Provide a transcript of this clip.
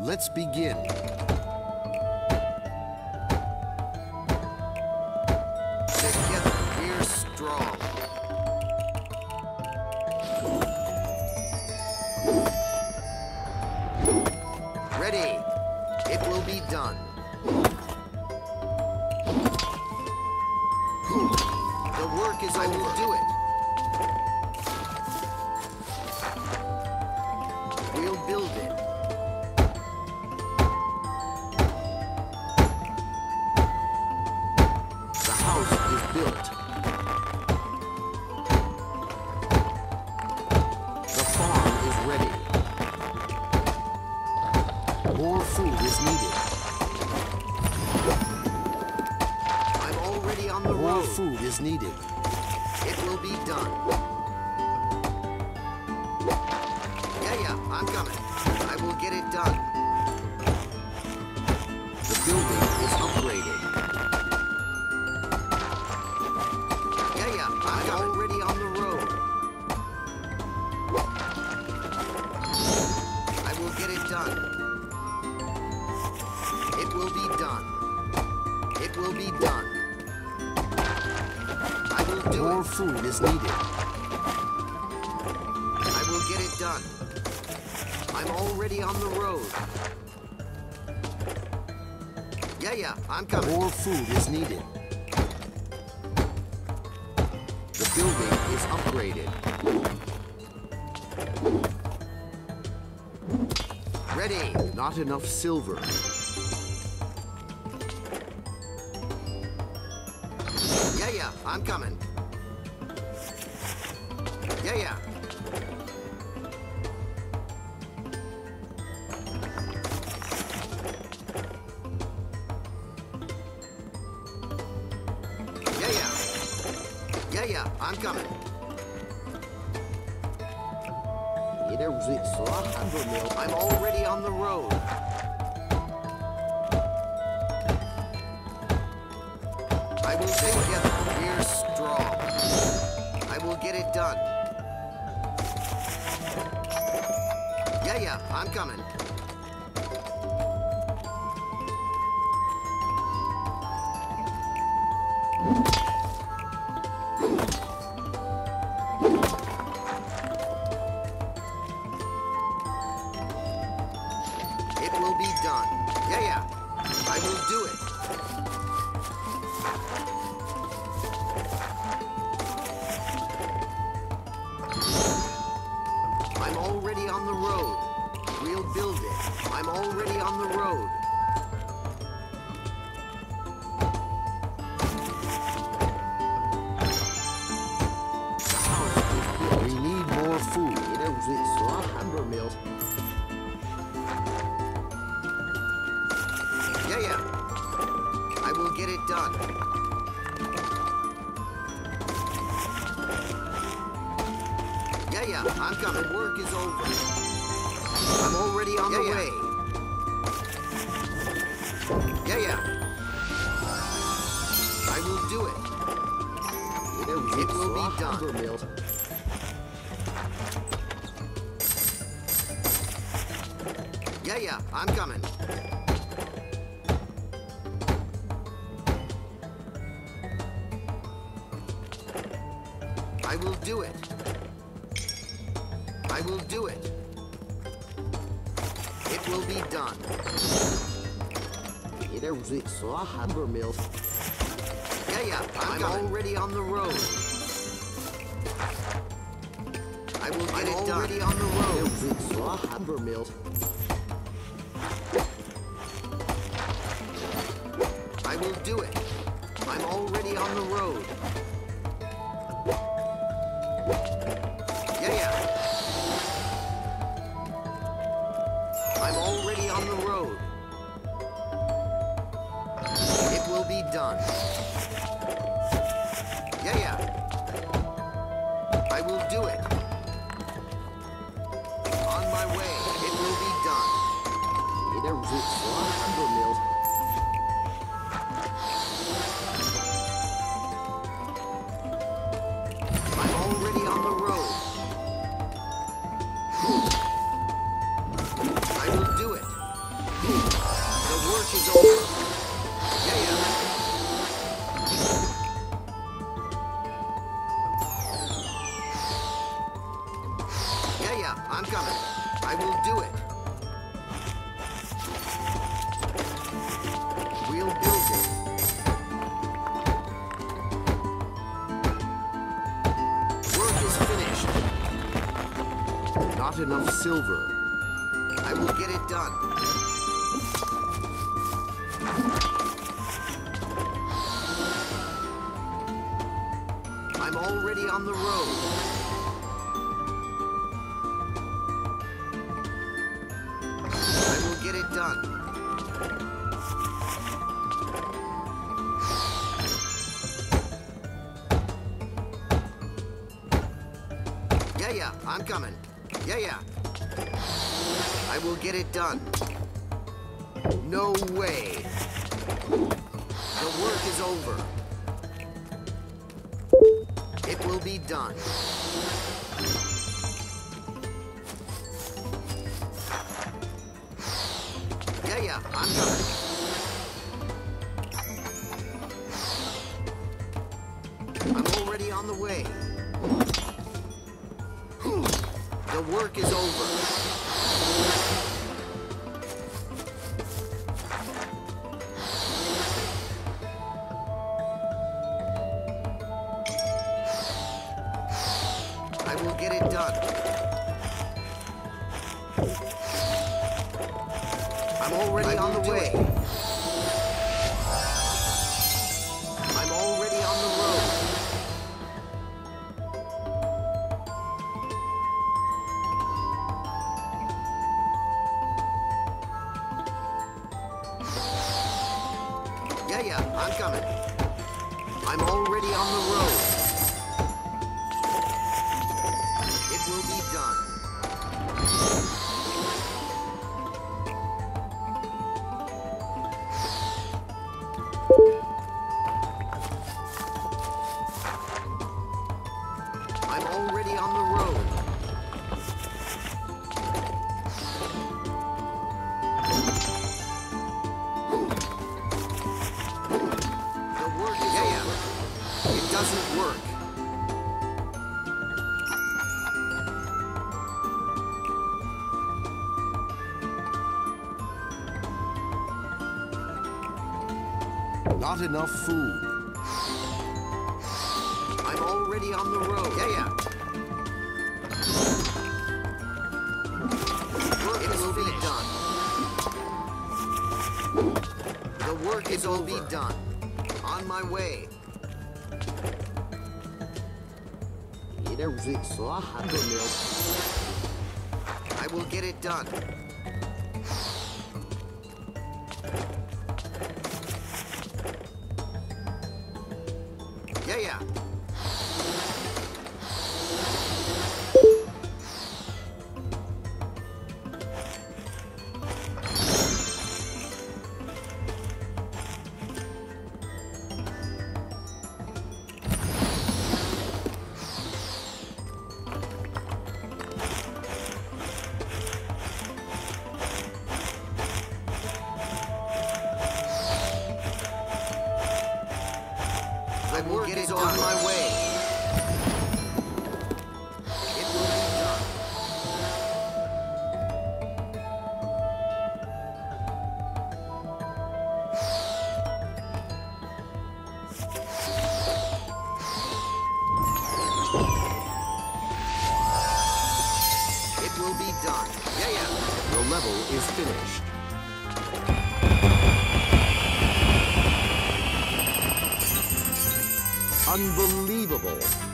Let's begin. Together, we're strong. Ready. It will be done. The work is I will do it. We'll build it. More food is needed. I'm already on the road. More food is needed. It will be done. Yeah, yeah, I'm coming. I will get it done. Will More food is needed. I will get it done. I'm already on the road. Yeah, yeah, I'm coming. More food is needed. The building is upgraded. Ready. Not enough silver. Yeah, yeah, I'm coming. Yeah, yeah. Yeah, yeah. Yeah, yeah, I'm coming. I'm already on the road. I will stay together. We're strong. I will get it done. Yeah, yeah, I'm coming. Already on the road. The house is built. We need more. Yeah, yeah. I will get it done. Yeah, yeah, I'm coming. Work is over. I'm already on the way. Yeah, yeah. I will do it. It will be done. Yeah, yeah, I'm coming. I will do it. I will do it. It will be done. Yeah, yeah, I'm, already on the road. I will get it done. already on the road. I will do it. I'm already on the road. Done. Yeah, yeah. I will do it. On my way. It will be done. I'm already on the road. I will do it. coming. Enough silver. I will get it done. I'm already on the road. I will get it done. Yeah, yeah, I'm coming. Yeah, yeah. I will get it done. No way. The work is over. It will be done. Yeah, yeah, I'm coming. I'm already on the way. The work is over. I will get it done. I'm already on the way. I'm Yeah, yeah, I'm coming. I'm already on the road. It will be done. I'm already on the road. Not enough food. I'm already on the road. Yeah, yeah. Work it will be done. The work is will be done. On my way. I will get it done. I will get it on my way. It will be done. It will be done. Yeah, yeah. Your level is finished. Unbelievable.